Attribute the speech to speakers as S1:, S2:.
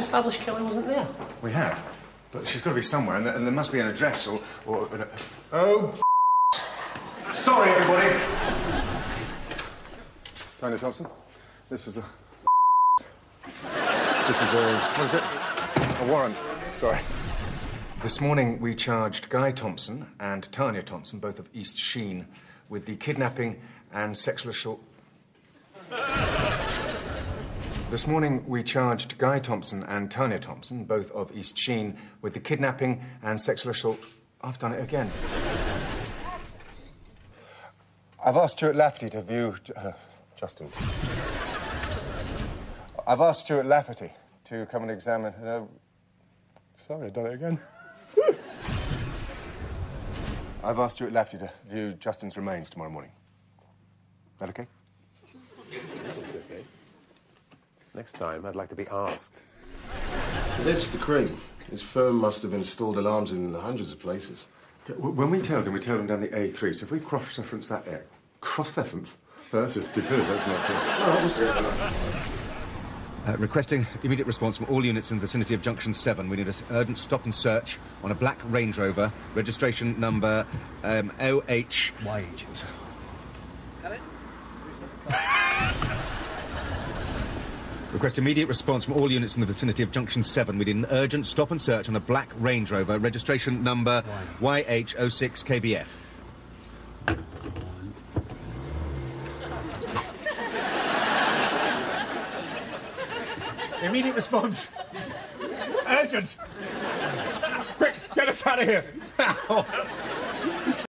S1: established Kelly wasn't there.
S2: We have. But she's got to be somewhere, and there, and there must be an address or. or an, oh. Sorry, everybody. Tanya Thompson, this is a. This is a. What is it? A warrant. Sorry. This morning we charged Guy Thompson and Tanya Thompson, both of East Sheen, with the kidnapping and sexual assault. This morning, we charged Guy Thompson and Tanya Thompson, both of East Sheen, with the kidnapping and sexual assault. I've done it again. I've asked Stuart Lafferty to view. Uh, Justin. I've asked Stuart Lafferty to come and examine. Uh, sorry, I've done it again. I've asked Stuart Lafferty to view Justin's remains tomorrow morning. That okay?
S3: It's okay. Next time, I'd like to be asked.
S4: That's the cream. His firm must have installed alarms in hundreds of places.
S2: When we tailed him, we tailed him down the A3. So if we cross-reference that there, cross-reference? That's just stupid. That's not true.
S5: Uh, requesting immediate response from all units in the vicinity of Junction 7. We need an urgent stop and search on a black Range Rover, registration number um, OH. YH. Request immediate response from all units in the vicinity of Junction 7. We need an urgent stop and search on a black Range Rover, registration number YH06KBF.
S6: Immediate response. Urgent. Quick, get us out of here.